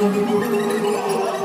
Música